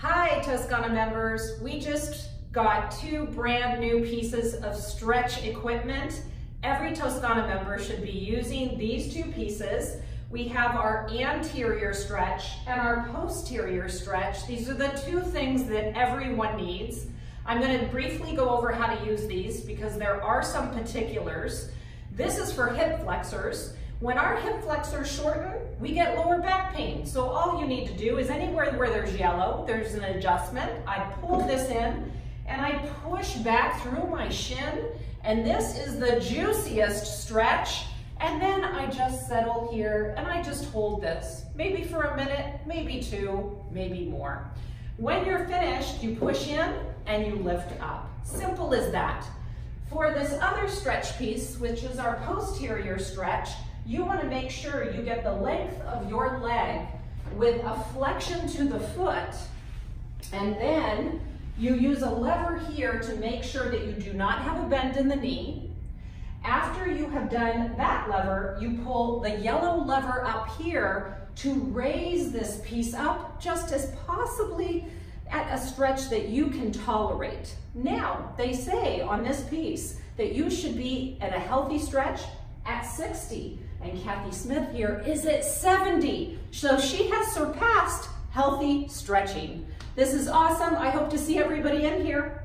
Hi, Toscana members. We just got two brand new pieces of stretch equipment. Every Toscana member should be using these two pieces. We have our anterior stretch and our posterior stretch. These are the two things that everyone needs. I'm gonna briefly go over how to use these because there are some particulars. This is for hip flexors. When our hip flexors shorten, we get lower back pain. So all you need to do is anywhere where there's yellow, there's an adjustment. I pull this in and I push back through my shin and this is the juiciest stretch. And then I just settle here and I just hold this, maybe for a minute, maybe two, maybe more. When you're finished, you push in and you lift up. Simple as that. For this other stretch piece, which is our posterior stretch, you want to make sure you get the length of your leg with a flexion to the foot, and then you use a lever here to make sure that you do not have a bend in the knee. After you have done that lever, you pull the yellow lever up here to raise this piece up just as possibly at a stretch that you can tolerate. Now, they say on this piece that you should be at a healthy stretch at 60. And Kathy Smith here is at 70. So she has surpassed healthy stretching. This is awesome. I hope to see everybody in here.